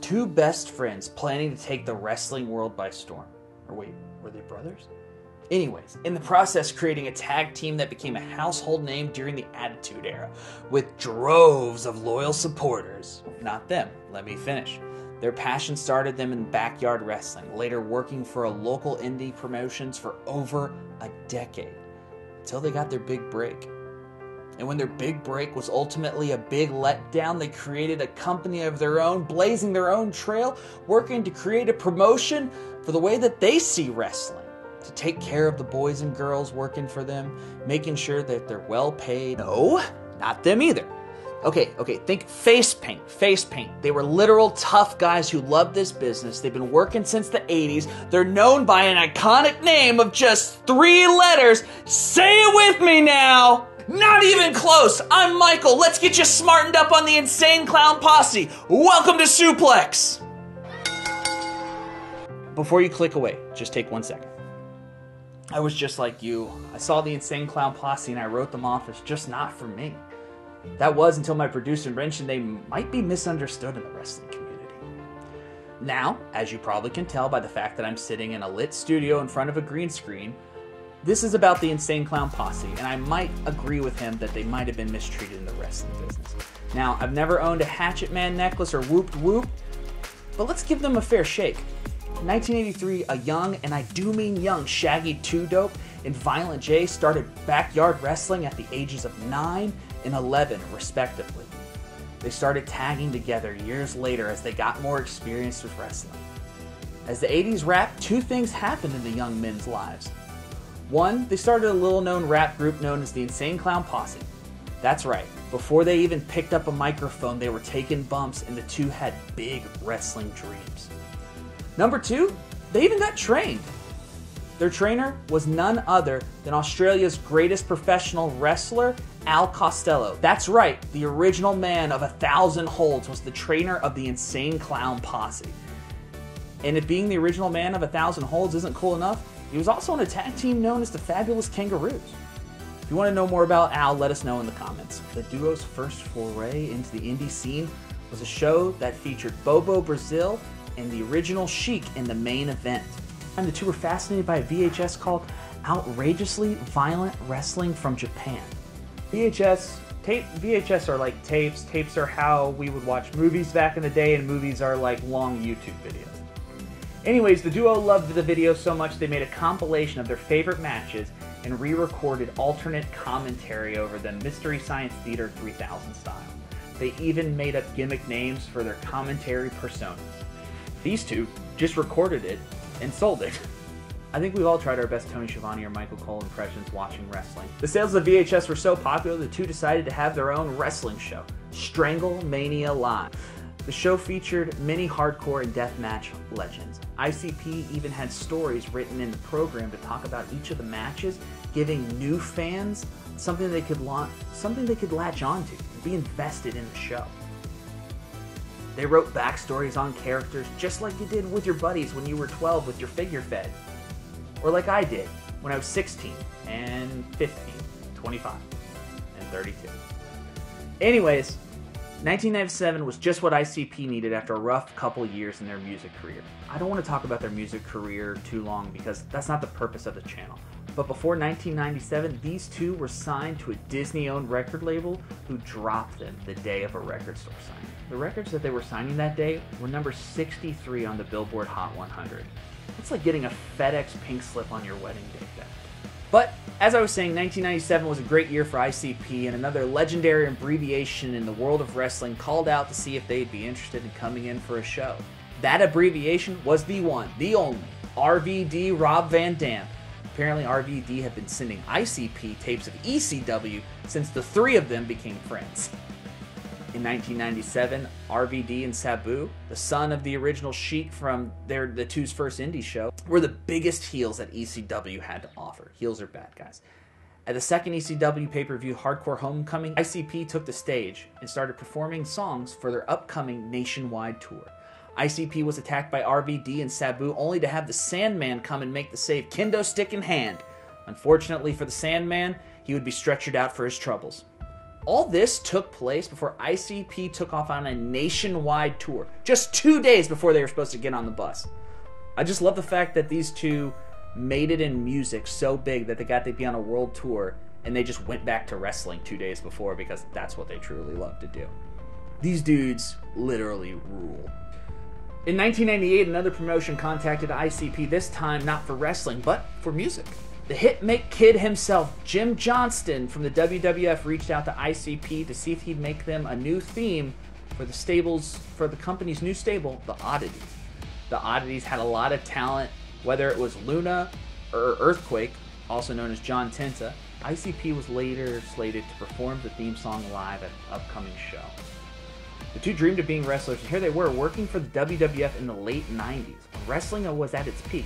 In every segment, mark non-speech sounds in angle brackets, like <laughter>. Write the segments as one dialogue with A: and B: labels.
A: two best friends planning to take the wrestling world by storm. Or wait, were they brothers? Anyways, in the process, creating a tag team that became a household name during the Attitude Era, with droves of loyal supporters. Not them, let me finish. Their passion started them in backyard wrestling, later working for a local indie promotions for over a decade, until they got their big break. And when their big break was ultimately a big letdown, they created a company of their own, blazing their own trail, working to create a promotion for the way that they see wrestling to take care of the boys and girls working for them, making sure that they're well paid. No, not them either. Okay, okay, think face paint, face paint. They were literal tough guys who loved this business. They've been working since the 80s. They're known by an iconic name of just three letters. Say it with me now! Not even close! I'm Michael. Let's get you smartened up on the Insane Clown Posse. Welcome to Suplex! Before you click away, just take one second. I was just like you. I saw the Insane Clown Posse and I wrote them off as just not for me. That was until my producer mentioned they might be misunderstood in the wrestling community. Now, as you probably can tell by the fact that I'm sitting in a lit studio in front of a green screen, this is about the Insane Clown Posse, and I might agree with him that they might have been mistreated in the wrestling business. Now, I've never owned a Hatchet Man necklace or Whooped Whoop, but let's give them a fair shake. 1983, a young, and I do mean young, Shaggy 2 Dope and Violent J started backyard wrestling at the ages of 9 and 11, respectively. They started tagging together years later as they got more experience with wrestling. As the 80s wrapped, two things happened in the young men's lives. One, they started a little known rap group known as the Insane Clown Posse. That's right, before they even picked up a microphone, they were taking bumps, and the two had big wrestling dreams. Number two, they even got trained. Their trainer was none other than Australia's greatest professional wrestler, Al Costello. That's right, the original man of a thousand holds was the trainer of the Insane Clown Posse. And if being the original man of a thousand holds isn't cool enough, he was also on a tag team known as the Fabulous Kangaroos. If you want to know more about Al, let us know in the comments. The duo's first foray into the indie scene was a show that featured Bobo Brazil and the original Sheik in the main event. And the two were fascinated by a VHS called Outrageously Violent Wrestling from Japan. VHS tape VHS are like tapes. Tapes are how we would watch movies back in the day, and movies are like long YouTube videos. Anyways, the duo loved the video so much they made a compilation of their favorite matches and re-recorded alternate commentary over them, Mystery Science Theater 3000 style. They even made up gimmick names for their commentary personas. These two just recorded it and sold it. <laughs> I think we've all tried our best Tony Schiavone or Michael Cole impressions watching wrestling. The sales of VHS were so popular, the two decided to have their own wrestling show, Strangle Mania Live. The show featured many hardcore and deathmatch legends. ICP even had stories written in the program to talk about each of the matches, giving new fans something they could launch, something they could latch onto, and be invested in the show. They wrote backstories on characters just like you did with your buddies when you were 12 with your figure fed. Or like I did when I was 16 and 15, 25, and 32. Anyways, 1997 was just what ICP needed after a rough couple years in their music career. I don't want to talk about their music career too long because that's not the purpose of the channel. But before 1997, these two were signed to a Disney owned record label who dropped them the day of a record store signing. The records that they were signing that day were number 63 on the Billboard Hot 100. It's like getting a FedEx pink slip on your wedding day. But as I was saying, 1997 was a great year for ICP, and another legendary abbreviation in the world of wrestling called out to see if they'd be interested in coming in for a show. That abbreviation was the one, the only, RVD Rob Van Dam. Apparently, RVD had been sending ICP tapes of ECW since the three of them became friends. In 1997, RVD and Sabu, the son of the original Sheik from their the two's first indie show, were the biggest heels that ECW had to offer. Heels are bad guys. At the second ECW pay per view Hardcore Homecoming, ICP took the stage and started performing songs for their upcoming nationwide tour. ICP was attacked by RVD and Sabu only to have the Sandman come and make the save, kendo stick in hand. Unfortunately for the Sandman, he would be stretchered out for his troubles. All this took place before ICP took off on a nationwide tour, just two days before they were supposed to get on the bus. I just love the fact that these two made it in music so big that they got to be on a world tour and they just went back to wrestling two days before because that's what they truly love to do. These dudes literally rule. In 1998, another promotion contacted ICP, this time not for wrestling, but for music. The Hitmake Kid himself, Jim Johnston from the WWF, reached out to ICP to see if he'd make them a new theme for the stables, for the company's new stable, the Oddities. The Oddities had a lot of talent, whether it was Luna or Earthquake, also known as John Tenta. ICP was later slated to perform the theme song live at an upcoming show. The two dreamed of being wrestlers, and here they were working for the WWF in the late 90s, when wrestling was at its peak.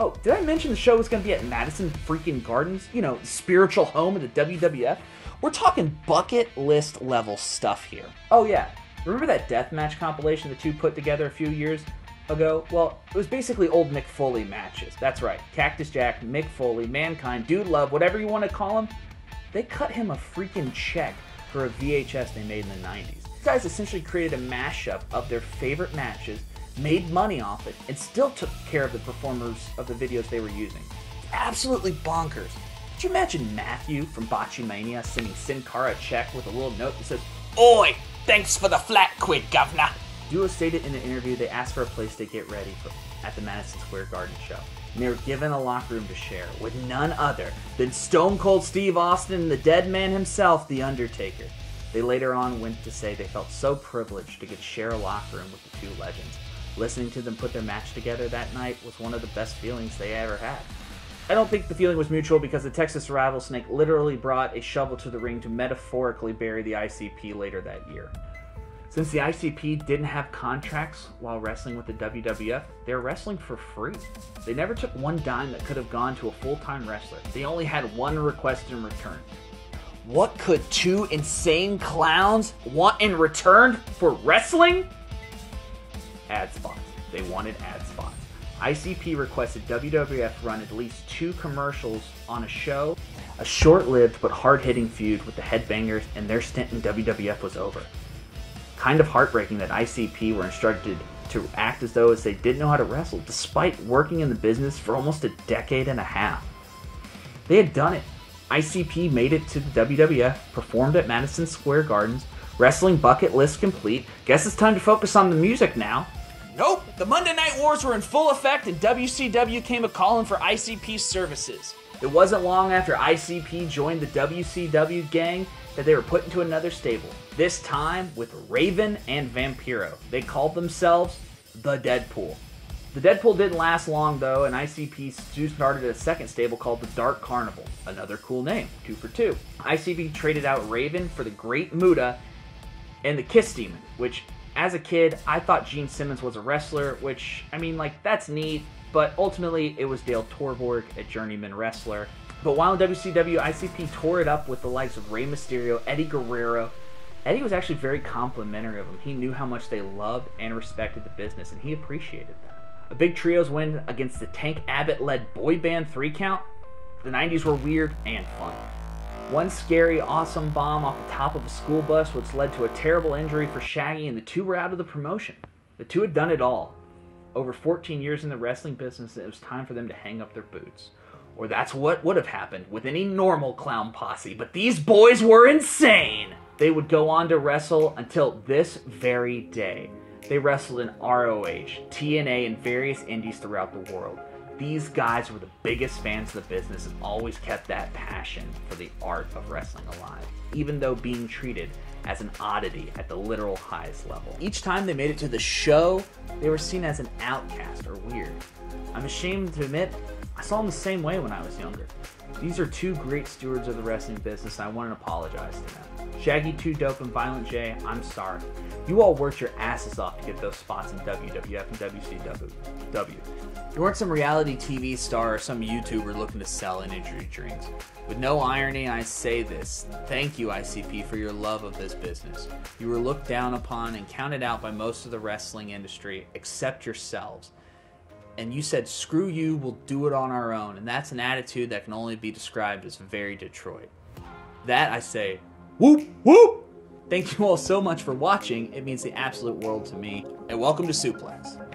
A: Oh, did I mention the show was going to be at Madison freaking Gardens? You know, spiritual home of the WWF? We're talking bucket list level stuff here. Oh, yeah. Remember that deathmatch compilation the two put together a few years ago? Well, it was basically old Mick Foley matches. That's right. Cactus Jack, Mick Foley, Mankind, Dude Love, whatever you want to call him. They cut him a freaking check for a VHS they made in the 90s. These guys essentially created a mashup of their favorite matches, made money off it, and still took care of the performers of the videos they were using. Absolutely bonkers. Could you imagine Matthew from Botchamania sending Sin Cara a check with a little note that says, Oi, thanks for the flat quid, governor. Duo stated in an interview they asked for a place to get ready for, at the Madison Square Garden show. And they were given a locker room to share with none other than Stone Cold Steve Austin and the dead man himself, The Undertaker. They later on went to say they felt so privileged to get share a locker room with the two legends. Listening to them put their match together that night was one of the best feelings they ever had. I don't think the feeling was mutual because the Texas Rattlesnake literally brought a shovel to the ring to metaphorically bury the ICP later that year. Since the ICP didn't have contracts while wrestling with the WWF, they were wrestling for free. They never took one dime that could have gone to a full time wrestler. They only had one request in return. What could two insane clowns want in return for wrestling? Ad spots. They wanted ad spots. ICP requested WWF run at least two commercials on a show. A short lived but hard hitting feud with the Headbangers, and their stint in WWF was over kind of heartbreaking that ICP were instructed to act as though as they didn't know how to wrestle, despite working in the business for almost a decade and a half. They had done it. ICP made it to the WWF, performed at Madison Square Gardens, wrestling bucket list complete. Guess it's time to focus on the music now. Nope, the Monday Night Wars were in full effect, and WCW came a calling for ICP services. It wasn't long after ICP joined the WCW gang that they were put into another stable, this time with Raven and Vampiro. They called themselves the Deadpool. The Deadpool didn't last long though, and ICP soon started a second stable called the Dark Carnival. Another cool name, two for two. ICP traded out Raven for the Great Muta and the Kiss Demon, which as a kid, I thought Gene Simmons was a wrestler, which, I mean, like, that's neat, but ultimately it was Dale Torborg, a journeyman wrestler. But while in WCW, ICP tore it up with the likes of Rey Mysterio, Eddie Guerrero. Eddie was actually very complimentary of him. He knew how much they loved and respected the business, and he appreciated that. A big trios win against the Tank Abbott led boy band three count. The 90s were weird and fun. One scary, awesome bomb off the top of a school bus, which led to a terrible injury for Shaggy, and the two were out of the promotion. The two had done it all. Over 14 years in the wrestling business, it was time for them to hang up their boots. Or that's what would have happened with any normal clown posse, but these boys were insane! They would go on to wrestle until this very day. They wrestled in ROH, TNA, and various indies throughout the world. These guys were the biggest fans of the business and always kept that passion for the art of wrestling alive, even though being treated as an oddity at the literal highest level. Each time they made it to the show, they were seen as an outcast or weird. I'm ashamed to admit, I saw them the same way when I was younger. These are two great stewards of the wrestling business, and I want to apologize to them. Shaggy 2 Dope and Violent J, I'm sorry. You all worked your asses off to get those spots in WWF and WCW. You weren't some reality TV star or some YouTuber looking to sell energy drinks. With no irony, I say this. Thank you, ICP, for your love of this business. You were looked down upon and counted out by most of the wrestling industry, except yourselves and you said, screw you, we'll do it on our own. And that's an attitude that can only be described as very Detroit. That, I say, Whoop, whoop! Thank you all so much for watching. It means the absolute world to me. And welcome to Suplex.